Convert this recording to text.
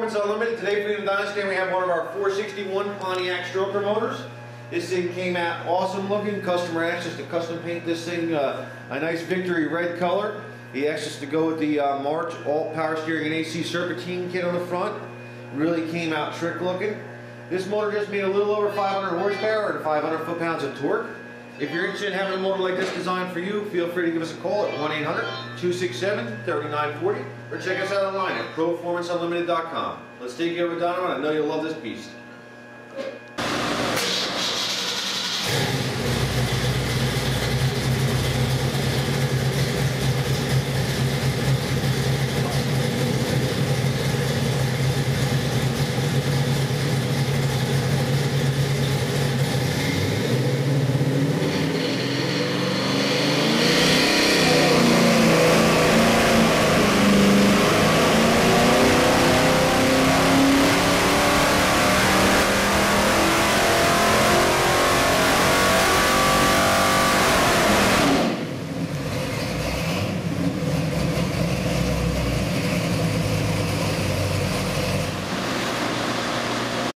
Proformance Unlimited. Today in Dynasty we have one of our 461 Pontiac stroker motors. This thing came out awesome looking. Customer asked us to custom paint this thing uh, a nice victory red color. He asked us to go with the uh, March Alt Power Steering and AC Serpentine kit on the front. Really came out trick looking. This motor just made a little over 500 horsepower and 500 foot-pounds of torque. If you're interested in having a motor like this designed for you, feel free to give us a call at 1-800-267-3940 or check us out online at ProformanceUnlimited.com. Let's take you over, Donovan. I know you'll love this beast.